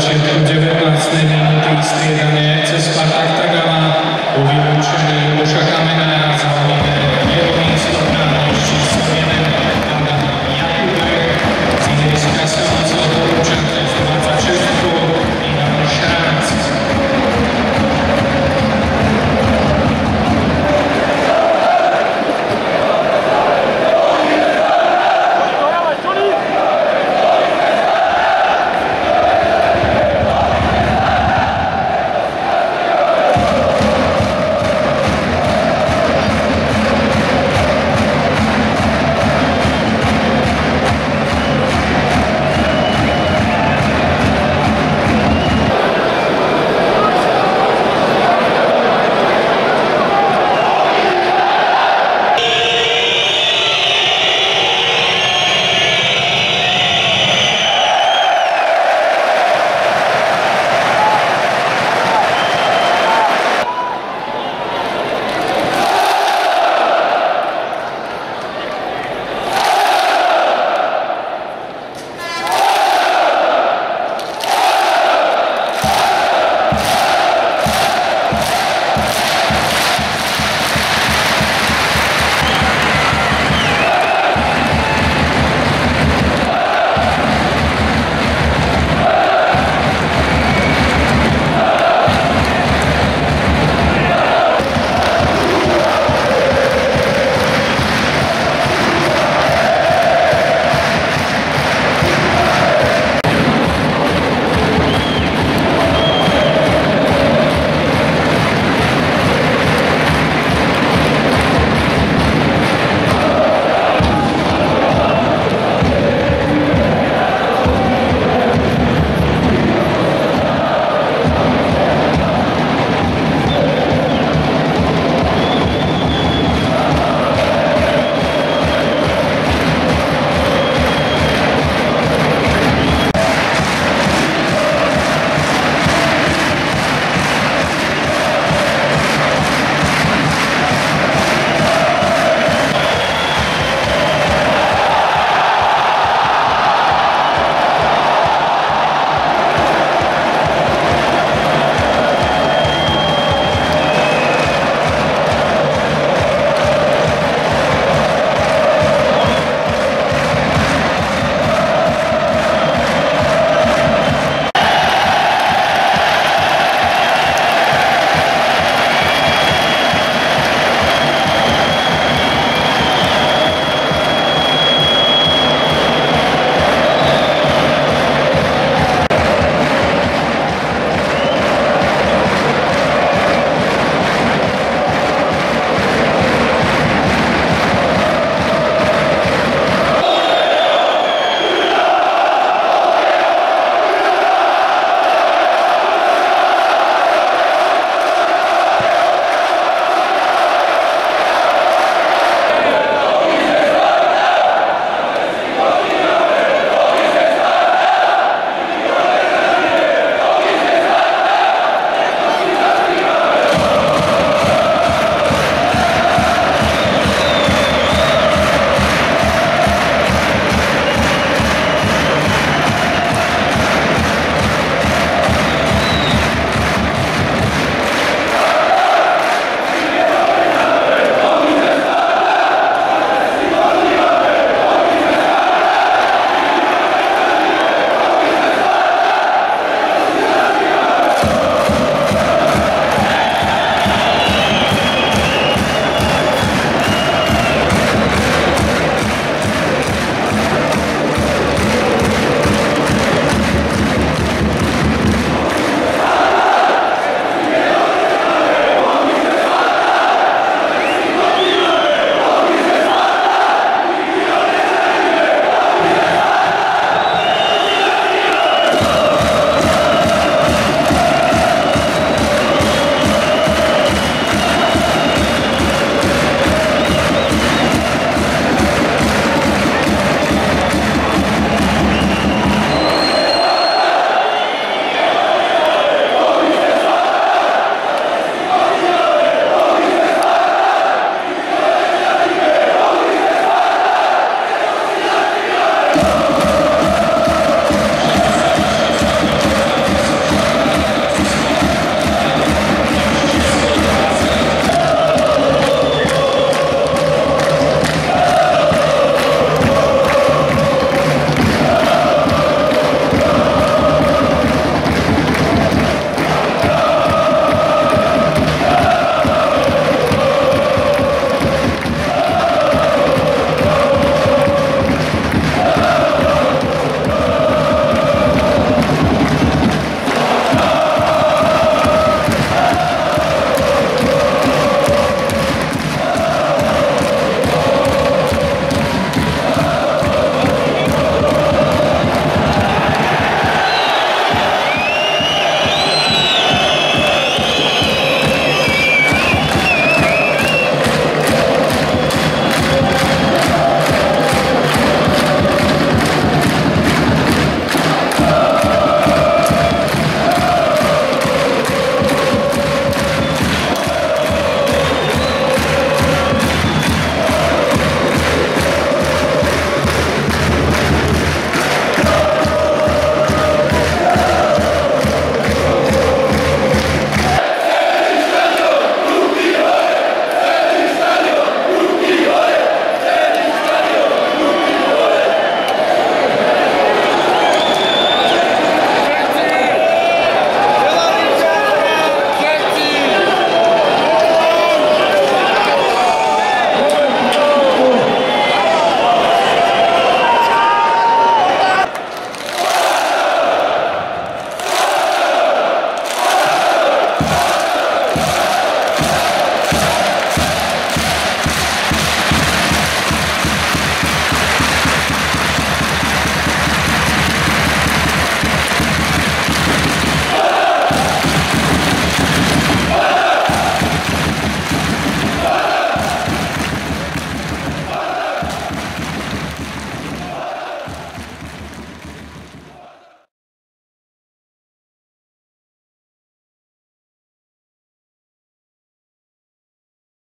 začátku 19. minuty striedanie cez Spartak Tagala po vylúčení Kamena